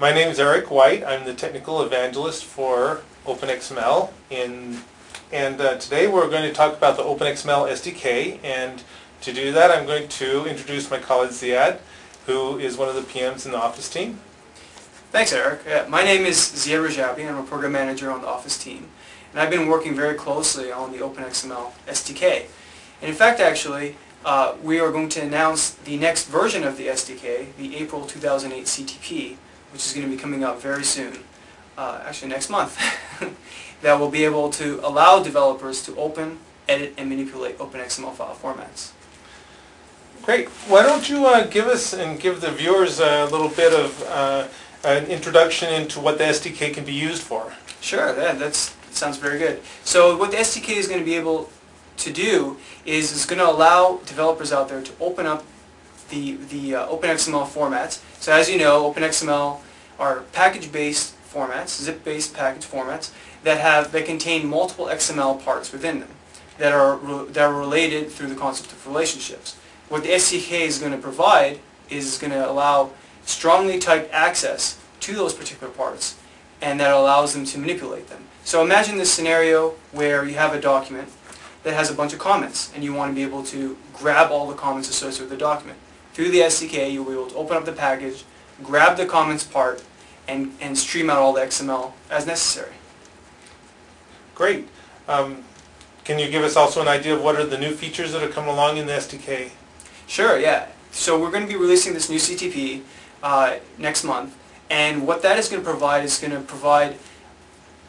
My name is Eric White. I'm the technical evangelist for OpenXML. In, and uh, today we're going to talk about the OpenXML SDK. And to do that, I'm going to introduce my colleague Zeyad, who is one of the PMs in the Office team. Thanks, Eric. Uh, my name is Zeyad Rajabi. I'm a program manager on the Office team. And I've been working very closely on the OpenXML SDK. And in fact, actually, uh, we are going to announce the next version of the SDK, the April 2008 CTP, which is going to be coming out very soon, uh, actually next month, that will be able to allow developers to open, edit, and manipulate OpenXML file formats. Great. Why don't you uh, give us and give the viewers a little bit of uh, an introduction into what the SDK can be used for? Sure, yeah, that's, that sounds very good. So what the SDK is going to be able to do is it's going to allow developers out there to open up the, the uh, OpenXML formats. So as you know, OpenXML are package-based formats, zip-based package formats, that have that contain multiple XML parts within them that are, that are related through the concept of relationships. What the SDK is going to provide is going to allow strongly typed access to those particular parts and that allows them to manipulate them. So imagine this scenario where you have a document that has a bunch of comments and you want to be able to grab all the comments associated with the document. Through the SDK, you'll be able to open up the package, grab the comments part, and, and stream out all the XML as necessary. Great. Um, can you give us also an idea of what are the new features that are coming along in the SDK? Sure, yeah. So we're going to be releasing this new CTP uh, next month, and what that is going to provide is going to provide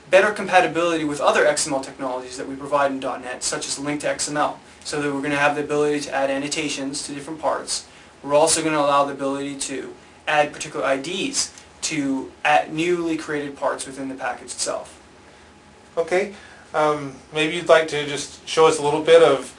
better compatibility with other XML technologies that we provide in .NET, such as LINQ to XML, so that we're going to have the ability to add annotations to different parts, we're also going to allow the ability to add particular IDs to add newly created parts within the package itself. Okay. Um, maybe you'd like to just show us a little bit of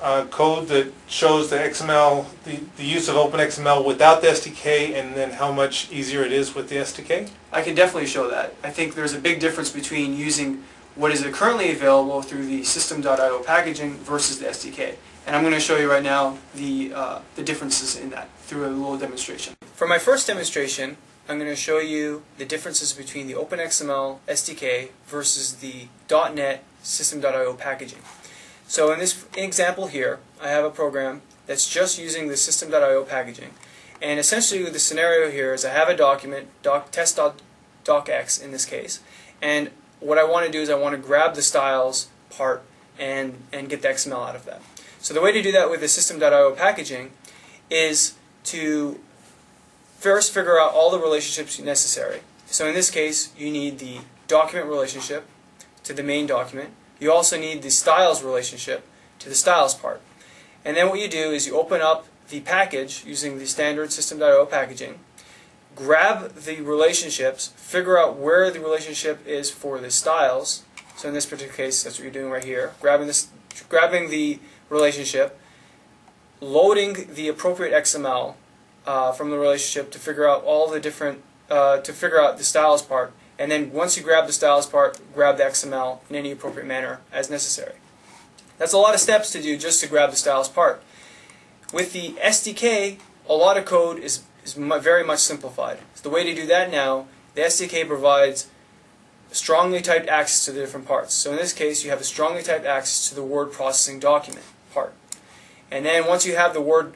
uh, code that shows the XML, the, the use of OpenXML without the SDK and then how much easier it is with the SDK? I can definitely show that. I think there's a big difference between using what is currently available through the system.io packaging versus the SDK. And I'm going to show you right now the, uh, the differences in that through a little demonstration. For my first demonstration, I'm going to show you the differences between the OpenXML SDK versus the .NET System.io packaging. So in this example here, I have a program that's just using the System.io packaging. And essentially the scenario here is I have a document, doc, test.docx in this case, and what I want to do is I want to grab the styles part and, and get the XML out of that. So the way to do that with the system.io packaging is to first figure out all the relationships necessary. So in this case, you need the document relationship to the main document. You also need the styles relationship to the styles part. And then what you do is you open up the package using the standard system.io packaging, grab the relationships, figure out where the relationship is for the styles. So in this particular case, that's what you're doing right here, grabbing this, grabbing the relationship, loading the appropriate XML uh, from the relationship to figure out all the different, uh, to figure out the styles part, and then once you grab the styles part, grab the XML in any appropriate manner as necessary. That's a lot of steps to do just to grab the styles part. With the SDK, a lot of code is, is very much simplified. So the way to do that now, the SDK provides strongly typed access to the different parts. So in this case, you have a strongly typed access to the word processing document part. And then once you have the word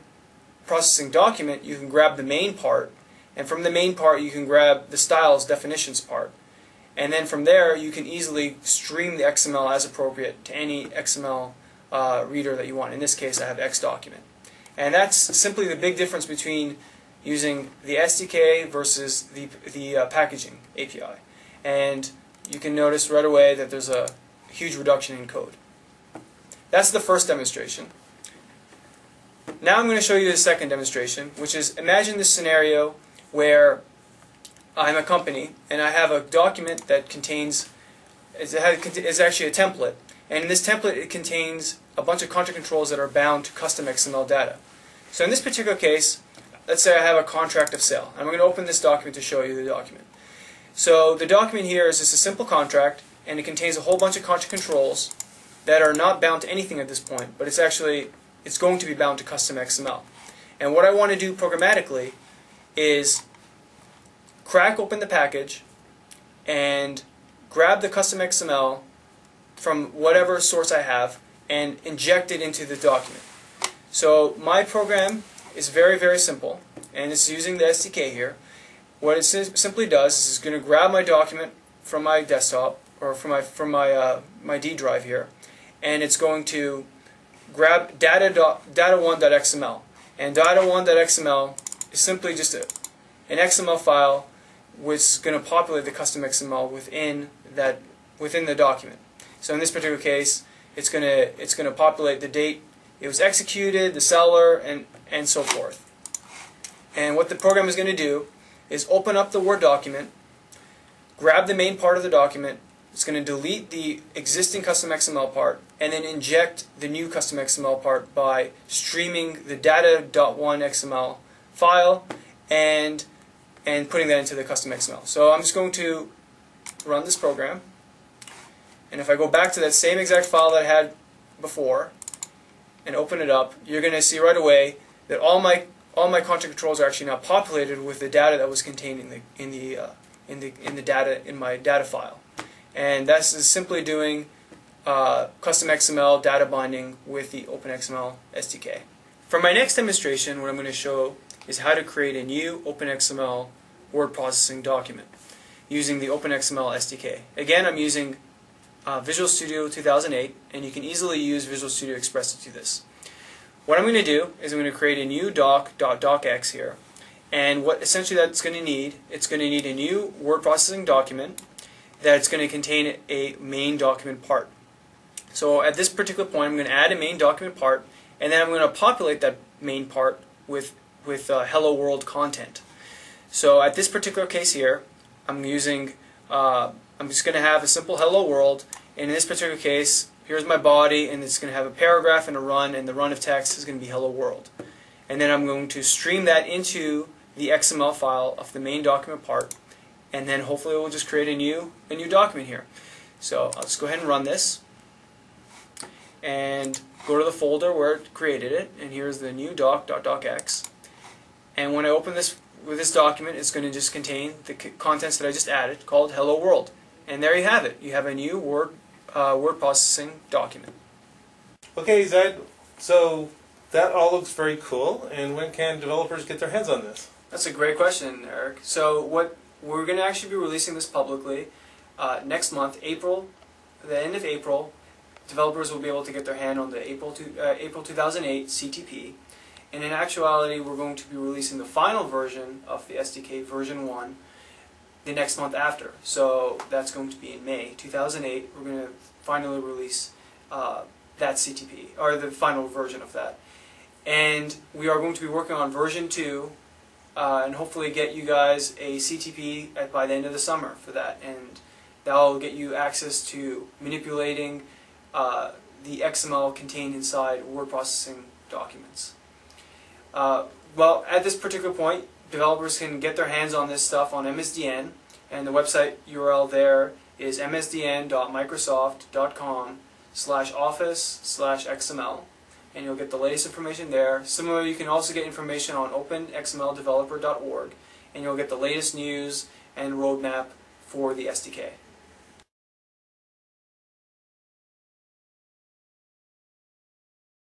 processing document, you can grab the main part, and from the main part you can grab the styles definitions part. And then from there you can easily stream the XML as appropriate to any XML uh, reader that you want. In this case I have XDocument. And that's simply the big difference between using the SDK versus the, the uh, packaging API. And you can notice right away that there's a huge reduction in code. That's the first demonstration. Now I'm going to show you the second demonstration, which is imagine this scenario where I'm a company and I have a document that contains, is actually a template. And in this template it contains a bunch of content controls that are bound to custom XML data. So in this particular case, let's say I have a contract of sale. I'm going to open this document to show you the document. So the document here is just a simple contract and it contains a whole bunch of content controls that are not bound to anything at this point, but it's actually it's going to be bound to custom XML. And what I want to do programmatically is crack open the package and grab the custom XML from whatever source I have and inject it into the document. So my program is very, very simple, and it's using the SDK here. What it sim- simply does is it's going to grab my document from my desktop or from my from my uh, my D drive here, and it's going to grab data dot, data1.xml. And data1.xml is simply just a, an XML file which is going to populate the custom XML within that within the document. So in this particular case, it's going to it's going to populate the date it was executed, the seller, and and so forth. And what the program is going to do is open up the Word document, grab the main part of the document. It's going to delete the existing custom XML part and then inject the new custom XML part by streaming the data.1 XML file and and putting that into the custom XML. So I'm just going to run this program. And if I go back to that same exact file that I had before and open it up, you're going to see right away that all my all my content controls are actually now populated with the data that was contained in the in the uh, in the in the data in my data file, and that's simply doing uh, custom XML data binding with the OpenXML SDK. For my next demonstration, what I'm going to show is how to create a new OpenXML word processing document using the OpenXML SDK. Again, I'm using uh, Visual Studio 2008, and you can easily use Visual Studio Express to do this. What I'm going to do is I'm going to create a new doc.docx here, and what essentially that's going to need, it's going to need a new word processing document that's going to contain a main document part. So at this particular point, I'm going to add a main document part, and then I'm going to populate that main part with with uh, Hello World content. So at this particular case here, I'm using uh, I'm just going to have a simple hello world. And in this particular case, here's my body, and it's going to have a paragraph and a run, and the run of text is going to be hello world. And then I'm going to stream that into the XML file of the main document part, and then hopefully we'll just create a new a new document here. So I'll just go ahead and run this, and go to the folder where it created it, and here's the new doc.docx. And when I open this with this document, it's going to just contain the contents that I just added, called Hello World. And there you have it. You have a new word uh, word processing document. Okay, Zed. So that all looks very cool. And when can developers get their hands on this? That's a great question, Eric. So what we're going to actually be releasing this publicly uh, next month, April, the end of April. Developers will be able to get their hand on the April two, uh, April 2008 CTP. And in actuality, we're going to be releasing the final version of the SDK, version 1, the next month after. So that's going to be in May 2008. We're going to finally release uh, that CTP, or the final version of that. And we are going to be working on version 2, uh, and hopefully get you guys a CTP at, by the end of the summer for that. And that'll get you access to manipulating uh, the XML contained inside word processing documents. Uh, well, at this particular point, developers can get their hands on this stuff on MSDN, and the website URL there is msdn.microsoft.com slash office slash XML, and you'll get the latest information there. Similarly, you can also get information on openxmldeveloper.org, and you'll get the latest news and roadmap for the SDK.